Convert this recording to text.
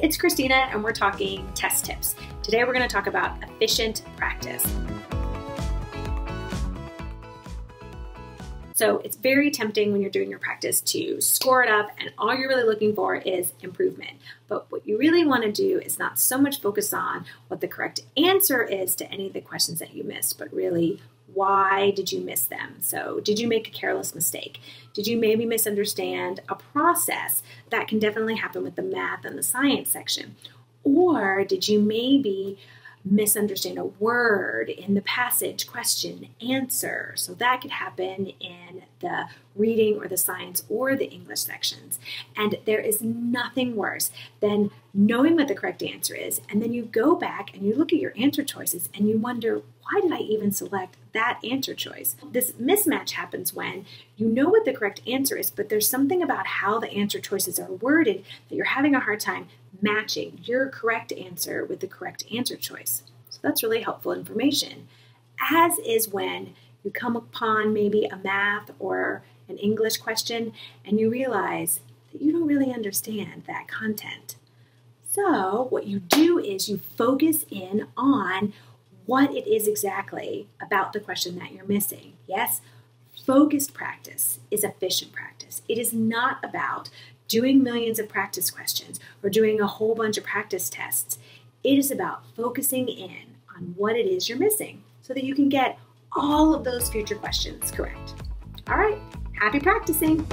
It's Cristina, and we're talking test tips. Today we're going to talk about efficient practice. So it's very tempting when you're doing your practice to score it up, and all you're really looking for is improvement. But what you really want to do is not so much focus on what the correct answer is to any of the questions that you missed, but really why did you miss them? So, did you make a careless mistake? Did you maybe misunderstand a process? That can definitely happen with the math and the science section. Or did you maybe misunderstand a word in the passage, question, answer. So that could happen in the reading or the science or the English sections. And there is nothing worse than knowing what the correct answer is, and then you go back and you look at your answer choices and you wonder, why did I even select that answer choice? This mismatch happens when you know what the correct answer is, but there's something about how the answer choices are worded that you're having a hard time matching your correct answer with the correct answer choice. So that's really helpful information. As is when you come upon maybe a math or an English question and you realize that you don't really understand that content. So, what you do is you focus in on what it is exactly about the question that you're missing. Yes, focused practice is efficient practice. It is not about doing millions of practice questions or doing a whole bunch of practice tests. It is about focusing in on what it is you're missing so that you can get all of those future questions correct. All right, happy practicing!